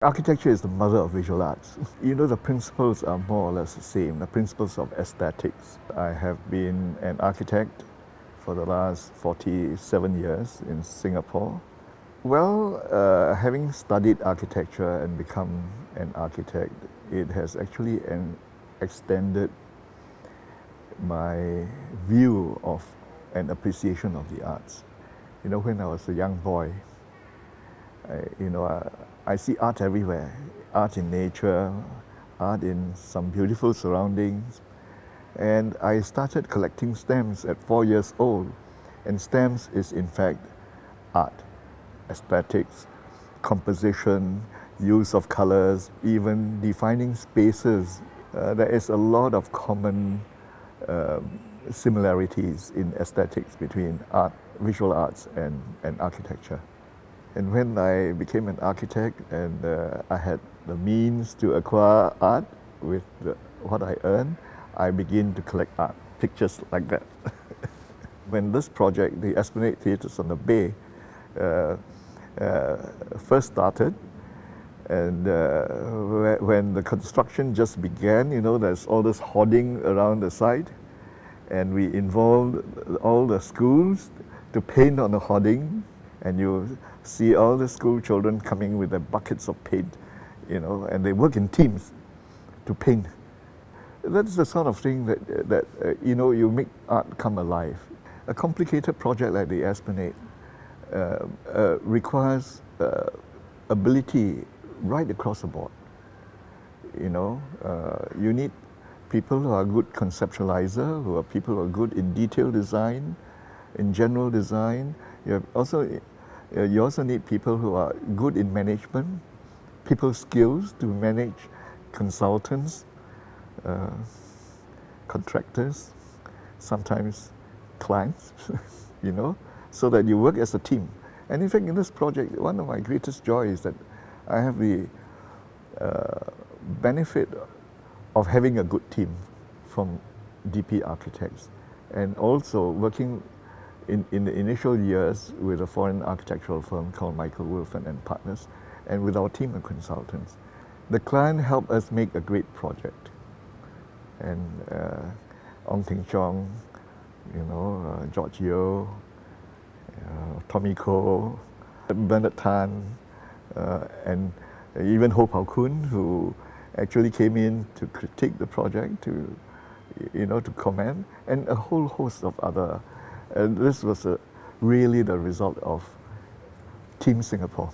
Architecture is the mother of visual arts. You know, the principles are more or less the same, the principles of aesthetics. I have been an architect for the last 47 years in Singapore. Well, uh, having studied architecture and become an architect, it has actually an extended my view of an appreciation of the arts. You know, when I was a young boy, I, you know, I, I see art everywhere. Art in nature, art in some beautiful surroundings. And I started collecting stamps at four years old. And stamps is in fact art, aesthetics, composition, use of colors, even defining spaces. Uh, there is a lot of common um, similarities in aesthetics between art, visual arts and, and architecture. And when I became an architect and uh, I had the means to acquire art with the, what I earned, I began to collect art, pictures like that. when this project, the Esplanade Theatres on the Bay, uh, uh, first started, and uh, when the construction just began, you know, there's all this hoarding around the site, and we involved all the schools to paint on the hoarding, and you see all the school children coming with their buckets of paint, you know, and they work in teams to paint. That's the sort of thing that, that uh, you know, you make art come alive. A complicated project like the Esplanade uh, uh, requires uh, ability right across the board. You know, uh, you need people who are good conceptualizer, who are people who are good in detail design, in general design. You also uh, you also need people who are good in management, people skills to manage consultants, uh, contractors, sometimes clients, you know, so that you work as a team. And in fact, in this project, one of my greatest joy is that I have the uh, benefit of having a good team from DP Architects and also working in, in the initial years with a foreign architectural firm called Michael Wilford and Partners, and with our team of consultants. The client helped us make a great project. And uh, Ong Teng Cheong, you know, uh, George Yeo, uh, Tommy Koh, Bernard Tan, uh, and even Kuo Pao Kun, who actually came in to critique the project, to, you know, to comment, and a whole host of other and this was a, really the result of Team Singapore.